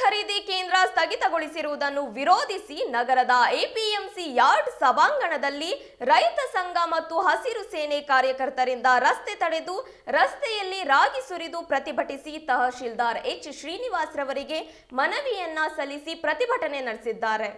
ಖರೀದಿ ಕೇಂದ್ರ ಸ್ಥಗಿತಗೊಳಿಸಿರುವುದನ್ನು ವಿರೋಧಿಸಿ ನಗರದ ಎಪಿಎಂಸಿ ಯಾರ್ಡ್ ಸಭಾಂಗಣದಲ್ಲಿ ರೈತ ಸಂಘ ಮತ್ತು ಹಸಿರು ಸೇನೆ ಕಾರ್ಯಕರ್ತರಿಂದ ರಸ್ತೆ ತಡೆದು ರಸ್ತೆಯಲ್ಲಿ ರಾಗಿ ಸುರಿದು ಪ್ರತಿಭಟಿಸಿ ತಹಶೀಲ್ದಾರ್ ಎಚ್ ಶ್ರೀನಿವಾಸ್ ರವರಿಗೆ ಮನವಿಯನ್ನ ಸಲ್ಲಿಸಿ ಪ್ರತಿಭಟನೆ ನಡೆಸಿದ್ದಾರೆ.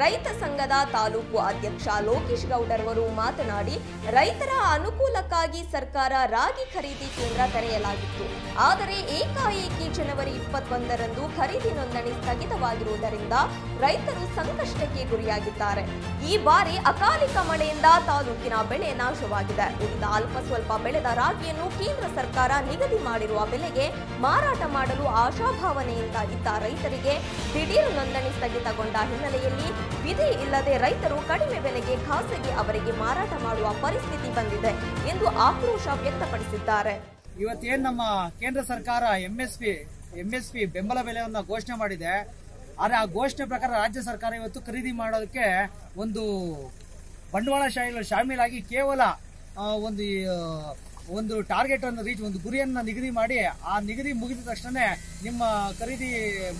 ರೈತ ಸಂಘದ ತಾಲೂಕು ಅಧ್ಯಕ್ಷ ಲೋಕೇಶ್ ಗೌಡರವರು ಮಾತನಾಡಿ, ರೈತರ ಅನುಕೂಲಕ್ಕಾಗಿ ಸರ್ಕಾರ ರಾಗಿ ಖರೀದಿ ಕೇಂದ್ರ ತೆರೆಯಲಾಗಿತ್ತು. ಆದರೆ ಏಕಾಏಕಿ ಜನವರಿ ಇಪ್ಪತ್ತೊಂದರಂದು ಖರೀದಿ ನೋಂದಣಿ ಸ್ಥಗಿತವಾಗಿರುವುದರಿಂದ ರೈತರು ಸಂಕಷ್ಟಕ್ಕೆ ಗುರಿಯಾಗಿದ್ದಾರೆ. ಈ ಬಾರಿ ಅಕಾಲಿಕ ಮಳೆಯಿಂದ ತಾಲೂಕಿನ ಬೆಳೆ ನಾಶವಾಗಿದೆ. ಉಳಿದ ಅಲ್ಪ ಸ್ವಲ್ಪ ಬೆಳೆದ ರಾಗಿಯನ್ನು ಕೇಂದ್ರ ಸರ್ಕಾರ ನಿಗದಿ ಮಾಡಿರುವ ಬೆಲೆಗೆ ಮಾರಾಟ ಮಾಡಲು ಆಶಾಭಾವನೆಯಿಂದ ಇದ್ದ ರೈತರಿಗೆ ದಿಢೀರ್ ನೋಂದಣಿ ಸ್ಥಗಿತಗೊಂಡ ಹಿನ್ನೆಲೆಯಲ್ಲಿ ವಿಧಿ ಇಲ್ಲದೆ ರೈತರು ಕಡಿಮೆ ಬೆಲೆಗೆ ಖಾಸಗಿ ಅವರಿಗೆ ಮಾರಾಟ ಮಾಡುವ ಪರಿಸ್ಥಿತಿ ಬಂದಿದೆ ಎಂದು ಆಕ್ರೋಶ ವ್ಯಕ್ತಪಡಿಸಿದ್ದಾರೆ. ಇವತ್ತೇನ್ ನಮ್ಮ ಕೇಂದ್ರ ಸರ್ಕಾರ ಎಂಎಸ್ಪಿ ಎಂಎಸ್ಪಿ ಬೆಂಬಲ ಬೆಲೆಯನ್ನು ಘೋಷಣೆ ಮಾಡಿದೆ. ಆದರೆ ಆ ಘೋಷಣೆ ಪ್ರಕಾರ ರಾಜ್ಯ ಸರ್ಕಾರ ಇವತ್ತು ಖರೀದಿ ಮಾಡೋದಕ್ಕೆ ಒಂದು ಬಂಡವಾಳಶಾಹಿಗಳು ಶಾಮೀಲಾಗಿ ಕೇವಲ ಒಂದು ಒಂದು ಟಾರ್ಗೆಟ್ ಅನ್ನು ರೀಚ್, ಒಂದು ಗುರಿಯನ್ನು ನಿಗದಿ ಮಾಡಿ ಆ ನಿಗದಿ ಮುಗಿದ ತಕ್ಷಣ ನಿಮ್ಮ ಖರೀದಿ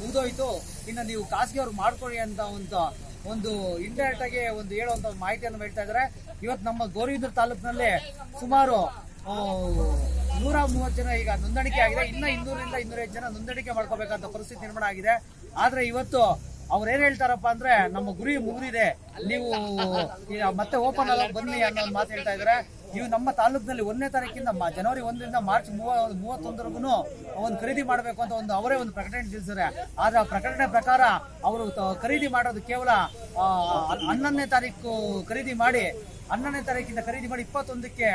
ಮುಗಿದೋಯ್ತು, ಇನ್ನು ನೀವು ಖಾಸಗಿ ಅವ್ರು ಮಾಡ್ಕೊಳ್ಳಿ ಅಂತ ಒಂದು ಒಂದು ಇಂಡೈರೆಕ್ಟ್ ಆಗಿ ಒಂದು ಹೇಳುವಂತ ಮಾಹಿತಿಯನ್ನು ಹೇಳ್ತಾ ಇದ್ದಾರೆ. ಇವತ್ತು ನಮ್ಮ ಗೋರಿಂದ್ರ ತಾಲೂಕಿನಲ್ಲಿ ಸುಮಾರು ನೂರ ಮೂವತ್ತು ಜನ ಈಗ ನೋಂದಣಿಕೆ ಆಗಿದೆ. ಇನ್ನ ಇನ್ನೂರಿಂದ ಇನ್ನೂರೈದು ಜನ ನೋಂದಣಿಕೆ ಮಾಡ್ಕೋಬೇಕಂತ ಪರಿಸ್ಥಿತಿ ನಿರ್ಮಾಣ ಆಗಿದೆ. ಆದ್ರೆ ಇವತ್ತು ಅವ್ರ ಏನ್ ಹೇಳ್ತಾರಪ್ಪ ಅಂದ್ರೆ, ನಮ್ಮ ಗುರಿ ಮುಗಿದಿದೆ ನೀವು ಮತ್ತೆ ಓಪನ್ ಆಗ ಬನ್ನಿ ಅನ್ನೋ ಮಾತು ಹೇಳ್ತಾ ಇದಾರೆ ಇವು ನಮ್ಮ ತಾಲೂಕಿನಲ್ಲಿ ಒಂದನೇ ತಾರೀಕಿಂದ ಜನವರಿ ಒಂದರಿಂದ ಮಾರ್ಚ್ ಮೂವ ಮೂವತ್ತೊಂದರೆಗೂ ಒಂದು ಖರೀದಿ ಮಾಡಬೇಕು ಅಂತ ಒಂದು ಅವರೇ ಒಂದು ಪ್ರಕಟಣೆ ತಿಳಿಸಿದ್ದಾರೆ. ಆದ್ರೆ ಆ ಪ್ರಕಟಣೆ ಪ್ರಕಾರ ಅವರು ಖರೀದಿ ಮಾಡೋದು ಕೇವಲ ಹನ್ನೊಂದನೇ ತಾರೀಕು ಖರೀದಿ ಮಾಡಿ, ಹನ್ನೊಂದನೇ ತಾರೀಕಿಂದ ಖರೀದಿ ಮಾಡಿ ಇಪ್ಪತ್ತೊಂದಕ್ಕೆ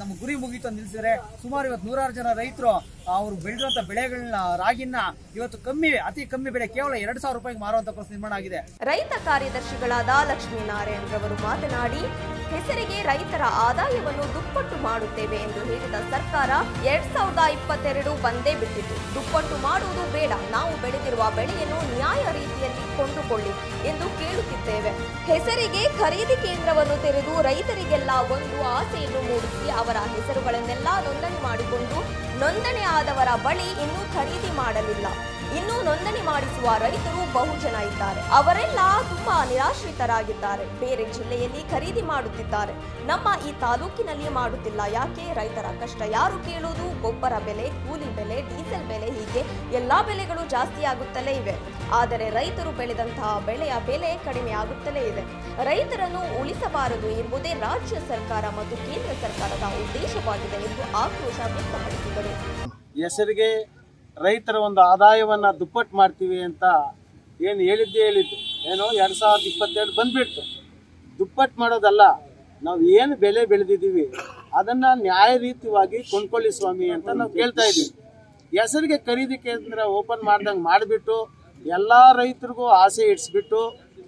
ನಮ್ಮ ಗುರಿ ಮುಗೀತು ಅಂತ ನಿಲ್ಸಿದ್ರೆ ಸುಮಾರು ಇವತ್ತು ನೂರಾರು ಜನ ರೈತರು ಅವರು ಬೆಳೆದಿರುವಂತ ಬೆಳೆಗಳನ್ನ ರಾಗಿನ ಇವತ್ತು ಕಮ್ಮಿ, ಅತಿ ಕಮ್ಮಿ ಬೆಳೆ ಕೇವಲ ಎರಡ್ ಸಾವಿರ ರೂಪಾಯಿಗೆ ಮಾರುವಂತ ಪರಿಸ್ಥಿತಿ ನಿರ್ಮಾಣ ಆಗಿದೆ. ರೈತ ಕಾರ್ಯದರ್ಶಿಗಳಾದ ಲಕ್ಷ್ಮೀನಾರಾಯಣ್ ಅವರು ಮಾತನಾಡಿ ಹೆಸರಿಗೆ ರೈತರ ಆದಾಯವನ್ನು ದುಪ್ಪಟ್ಟು ಮಾಡುತ್ತೇವೆ ಎಂದು ಹೇಳಿದ ಸರ್ಕಾರ, ಎರಡ್ ಸಾವಿರದ ಇಪ್ಪತ್ತೆರಡು ಬಂದೇ ಬಿಟ್ಟಿತು. ದುಪ್ಪಟ್ಟು ಮಾಡುವುದು ಬೇಡ, ನಾವು ಬೆಳೆದಿರುವ ಬೆಳೆಯನ್ನು ನ್ಯಾಯ ರೀತಿಯಲ್ಲಿ ಕೊಂಡುಕೊಳ್ಳಿ ಎಂದು ಕೇಳುತ್ತಿದ್ದೇವೆ. ಹೆಸರಿಗೆ ಖರೀದಿ ಕೇಂದ್ರವನ್ನು ತೆರೆದು ರೈತರಿಗೆಲ್ಲ ಒಂದು ಆಸೆಯನ್ನು ಮೂಡಿಸಿ ಅವರ ಹೆಸರುಗಳನ್ನೆಲ್ಲ ನೋಂದಣಿ ಮಾಡಿಕೊಂಡು ನೋಂದಣಿ ಆದವರ ಬಳಿ ಇನ್ನೂ ಖರೀದಿ ಮಾಡಲಿಲ್ಲ. ಇನ್ನು ನೋಂದಣಿ ಮಾಡಿಸುವ ರೈತರು ಬಹುಜನ ಇದ್ದಾರೆ. ಅವರೆಲ್ಲ ತುಂಬಾ ನಿರಾಶ್ರಿತರಾಗಿದ್ದಾರೆ. ಬೇರೆ ಜಿಲ್ಲೆಯಲ್ಲಿ ಖರೀದಿ ಮಾಡುತ್ತಿದ್ದಾರೆ. ನಮ್ಮ ಈ ತಾಲೂಕಿನಲ್ಲಿ ಮಾಡುತ್ತಿಲ್ಲ. ಯಾಕೆ? ರೈತರ ಕಷ್ಟ ಯಾರು ಕೇಳುವುದು? ಗೊಬ್ಬರ ಬೆಲೆ, ಕೂಲಿ ಬೆಲೆ, ಡೀಸೆಲ್ ಬೆಲೆ ಹೀಗೆ ಎಲ್ಲಾ ಬೆಲೆಗಳು ಜಾಸ್ತಿ ಆಗುತ್ತಲೇ ಇವೆ. ಆದರೆ ರೈತರು ಬೆಳೆದಂತಹ ಬೆಳೆಯ ಬೆಲೆ ಕಡಿಮೆ ಆಗುತ್ತಲೇ ಇದೆ. ರೈತರನ್ನು ಉಳಿಸಬಾರದು ಎಂಬುದೇ ರಾಜ್ಯ ಸರ್ಕಾರ ಮತ್ತು ಕೇಂದ್ರ ಸರ್ಕಾರದ ಉದ್ದೇಶವಾಗಿದೆ ಎಂದು ಆಕ್ರೋಶ ವ್ಯಕ್ತಪಡಿಸಿದರು. ಹೆಸರಿಗೆ ರೈತರ ಒಂದು ಆದಾಯವನ್ನ ದುಪ್ಪಟ್ಟು ಮಾಡ್ತೀವಿ ಅಂತ ಏನು ಹೇಳಿದ್ದೆ ಹೇಳಿದ್ದು. ಏನು ಎರಡ್ ಸಾವಿರದ ಇಪ್ಪತ್ತೆರಡು ಬಂದ್ಬಿಡ್ತು. ದುಪ್ಪಟ್ಟು ಮಾಡೋದಲ್ಲ, ನಾವು ಏನು ಬೆಲೆ ಬೆಳೆದಿದ್ದೀವಿ, ಅದನ್ನ ನ್ಯಾಯ ರೀತಿಯಾಗಿ ಕೊಂಡ್ಕೊಳ್ಳಿ ಸ್ವಾಮಿ ಅಂತ ನಾವು ಕೇಳ್ತಾ ಇದ್ದೀವಿ. ಹೆಸರಿಗೆ ಖರೀದಿ ಕೇಂದ್ರ ಓಪನ್ ಮಾಡ್ದಂಗೆ ಮಾಡಿಬಿಟ್ಟು, ಎಲ್ಲ ರೈತರಿಗೂ ಆಸೆ ಇಡ್ಸ್ಬಿಟ್ಟು,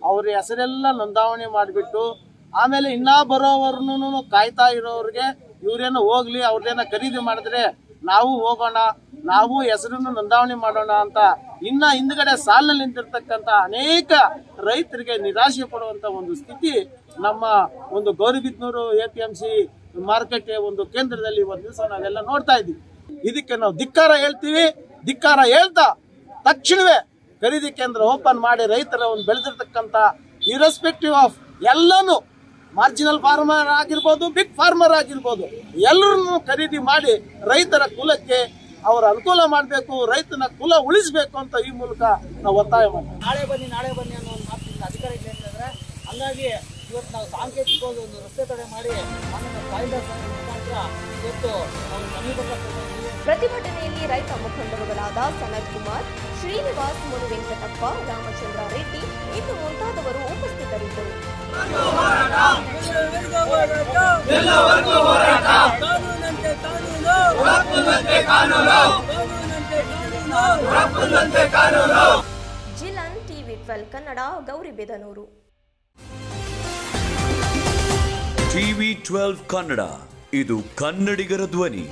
ಅವ್ರ ಹೆಸರೆಲ್ಲ ನೋಂದಾವಣೆ ಮಾಡಿಬಿಟ್ಟು, ಆಮೇಲೆ ಇನ್ನೂ ಬರೋವರ್ನು ಕಾಯ್ತಾ ಇರೋರಿಗೆ ಇವರೇನೋ ಹೋಗ್ಲಿ ಅವ್ರದ್ದೇನೋ ಖರೀದಿ ಮಾಡಿದ್ರೆ ನಾವು ಹೋಗೋಣ, ನಾವು ಹೆಸರನ್ನು ನೋಂದಾವಣೆ ಮಾಡೋಣ ಅಂತ ಇನ್ನ ಹಿಂದ್ಗಡೆ ಸಾಲಿನಲ್ಲಿ ನಿಂತಿರ್ತಕ್ಕಂತ ಅನೇಕ ರೈತರಿಗೆ ನಿರಾಶೆ ಪಡುವಂತ ಒಂದು ಸ್ಥಿತಿ ನಮ್ಮ ಒಂದು Gauribidanur A P M C ಮಾರುಕಟ್ಟೆ ಒಂದು ಕೇಂದ್ರದಲ್ಲಿ ಒಂದು ದಿವಸ ನಾವೆಲ್ಲ ನೋಡ್ತಾ ಇದ್ದೀವಿ. ಇದಕ್ಕೆ ನಾವು ಧಿಕ್ಕಾರ ಹೇಳ್ತೀವಿ. ಧಿಕ್ಕಾರ ಹೇಳ್ತಾ ತಕ್ಷಣವೇ ಖರೀದಿ ಕೇಂದ್ರ ಓಪನ್ ಮಾಡಿ ರೈತರ ಒಂದು ಬೆಳೆದಿರ್ತಕ್ಕಂಥ ಇರೆಸ್ಪೆಕ್ಟಿವ್ ಆಫ್ ಎಲ್ಲಾನು ಮಾರ್ಜಿನಲ್ ಫಾರ್ಮರ್ ಆಗಿರ್ಬೋದು ಬಿಗ್ ಫಾರ್ಮರ್ ಆಗಿರ್ಬೋದು, ಎಲ್ಲರನ್ನು ಖರೀದಿ ಮಾಡಿ ರೈತರ ಕುಲಕ್ಕೆ ಅವರ ಅನುಕೂಲ ಮಾಡಬೇಕು, ರೈತನ ಕುಲ ಉಳಿಸಬೇಕು ಅಂತ ಈ ಮೂಲಕ ನಾವು ಒತ್ತಾಯ ಮಾಡ್ತೀವಿ. ನಾಳೆ ಬನ್ನಿ ನಾಳೆ ಬನ್ನಿ ಅನ್ನೋ ಒಂದು ಮಾತಿನಿಂದ ಅಧಿಕಾರಿಗಳು ಹೇಳ್ತಂದ್ರೆ ಹಂಗಾಗಿ ಇವತ್ತು ನಾವು ಸಾಂಕೇತಿಕವಾಗಿ ಒಂದು ರಸ್ತೆ ತಡೆ ಮಾಡಿ ಕಾಯ್ದೆ ಮುಖಾಂತರ ಇವತ್ತು ನಾವು ಸಮೀಪದ ಪ್ರತಿಭಟನೆಯಲ್ಲಿ ರೈತ ಮುಖಂಡರುಗಳಾದ ಸನತ್ ಕುಮಾರ್ ಶ್ರೀನಿವಾಸ್ ಮುನಿ ವೆಂಕಟಪ್ಪ ರಾಮಚಂದ್ರ ರೆಡ್ಡಿ ಇನ್ನು ಮುಂತಾದವರು ಉಪಸ್ಥಿತರಿದ್ದರು. ಕಾನೂನಂತೆ ಕಾನೂನು! ಜಿಲನ್ TV twelve Kannada Gauribidanur TV twelve Kannada ಇದು ಕನ್ನಡಿಗರ ಧ್ವನಿ.